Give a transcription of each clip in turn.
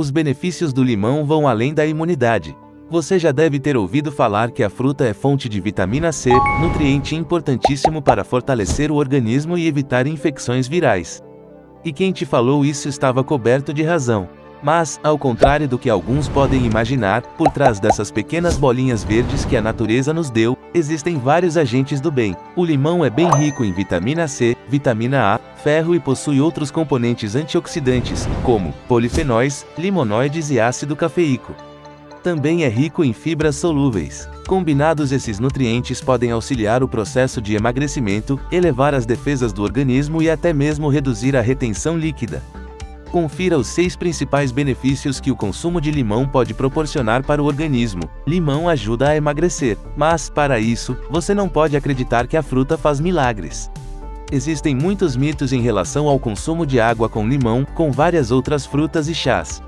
Os benefícios do limão vão além da imunidade. Você já deve ter ouvido falar que a fruta é fonte de vitamina C, nutriente importantíssimo para fortalecer o organismo e evitar infecções virais. E quem te falou isso estava coberto de razão. Mas, ao contrário do que alguns podem imaginar, por trás dessas pequenas bolinhas verdes que a natureza nos deu, existem vários agentes do bem. O limão é bem rico em vitamina C, vitamina A, ferro e possui outros componentes antioxidantes, como polifenóis, limonoides e ácido cafeíco. Também é rico em fibras solúveis. Combinados esses nutrientes podem auxiliar o processo de emagrecimento, elevar as defesas do organismo e até mesmo reduzir a retenção líquida. Confira os seis principais benefícios que o consumo de limão pode proporcionar para o organismo. Limão ajuda a emagrecer, mas, para isso, você não pode acreditar que a fruta faz milagres. Existem muitos mitos em relação ao consumo de água com limão, com várias outras frutas e chás.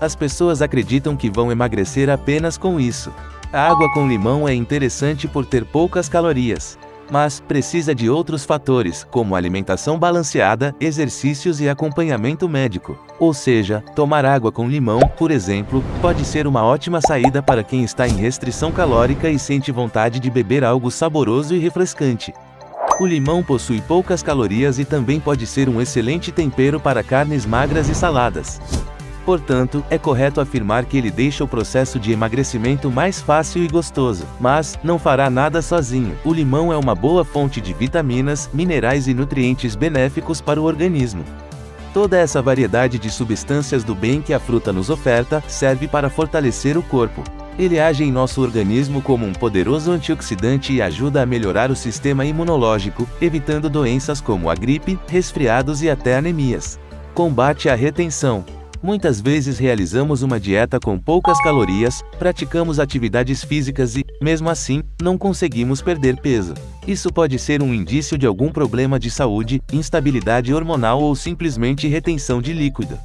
As pessoas acreditam que vão emagrecer apenas com isso. A água com limão é interessante por ter poucas calorias mas precisa de outros fatores, como alimentação balanceada, exercícios e acompanhamento médico. Ou seja, tomar água com limão, por exemplo, pode ser uma ótima saída para quem está em restrição calórica e sente vontade de beber algo saboroso e refrescante. O limão possui poucas calorias e também pode ser um excelente tempero para carnes magras e saladas. Portanto, é correto afirmar que ele deixa o processo de emagrecimento mais fácil e gostoso. Mas, não fará nada sozinho. O limão é uma boa fonte de vitaminas, minerais e nutrientes benéficos para o organismo. Toda essa variedade de substâncias do bem que a fruta nos oferta serve para fortalecer o corpo. Ele age em nosso organismo como um poderoso antioxidante e ajuda a melhorar o sistema imunológico, evitando doenças como a gripe, resfriados e até anemias. Combate a retenção. Muitas vezes realizamos uma dieta com poucas calorias, praticamos atividades físicas e, mesmo assim, não conseguimos perder peso. Isso pode ser um indício de algum problema de saúde, instabilidade hormonal ou simplesmente retenção de líquido.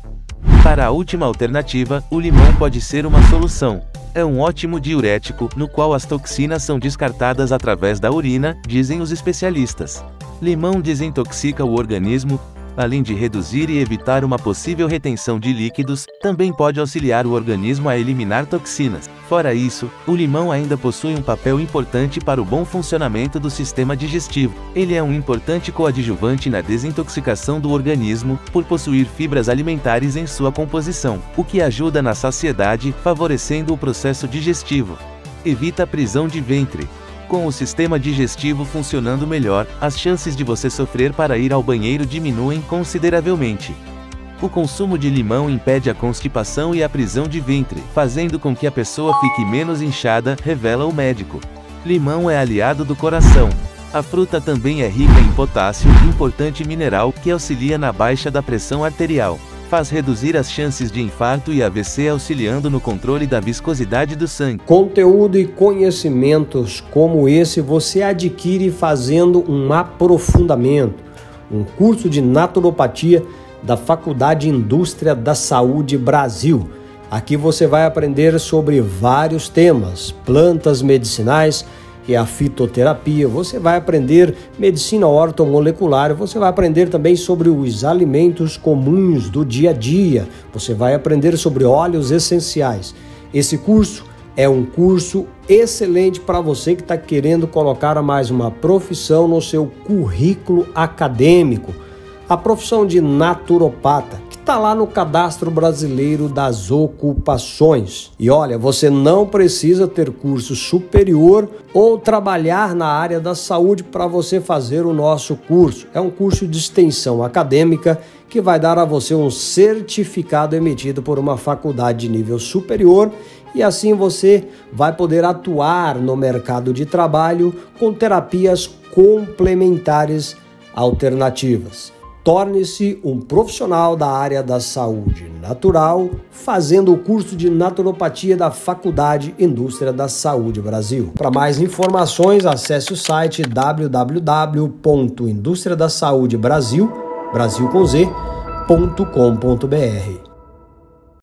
Para a última alternativa, o limão pode ser uma solução. É um ótimo diurético, no qual as toxinas são descartadas através da urina, dizem os especialistas. Limão desintoxica o organismo, além de reduzir e evitar uma possível retenção de líquidos, também pode auxiliar o organismo a eliminar toxinas. Fora isso, o limão ainda possui um papel importante para o bom funcionamento do sistema digestivo. Ele é um importante coadjuvante na desintoxicação do organismo, por possuir fibras alimentares em sua composição, o que ajuda na saciedade, favorecendo o processo digestivo. Evita a prisão de ventre, com o sistema digestivo funcionando melhor, as chances de você sofrer para ir ao banheiro diminuem consideravelmente. O consumo de limão impede a constipação e a prisão de ventre, fazendo com que a pessoa fique menos inchada, revela o médico. Limão é aliado do coração. A fruta também é rica em potássio, importante mineral que auxilia na baixa da pressão arterial faz reduzir as chances de infarto e AVC auxiliando no controle da viscosidade do sangue. Conteúdo e conhecimentos como esse você adquire fazendo um aprofundamento, um curso de naturopatia da Faculdade Indústria da Saúde Brasil. Aqui você vai aprender sobre vários temas, plantas medicinais, é a fitoterapia, você vai aprender medicina ortomolecular, você vai aprender também sobre os alimentos comuns do dia a dia, você vai aprender sobre óleos essenciais. Esse curso é um curso excelente para você que está querendo colocar mais uma profissão no seu currículo acadêmico. A profissão de naturopata está lá no Cadastro Brasileiro das Ocupações. E olha, você não precisa ter curso superior ou trabalhar na área da saúde para você fazer o nosso curso. É um curso de extensão acadêmica que vai dar a você um certificado emitido por uma faculdade de nível superior e assim você vai poder atuar no mercado de trabalho com terapias complementares alternativas. Torne-se um profissional da área da saúde natural, fazendo o curso de naturopatia da Faculdade Indústria da Saúde Brasil. Para mais informações, acesse o site www.industriadasaudebrasil, Brasil com Z.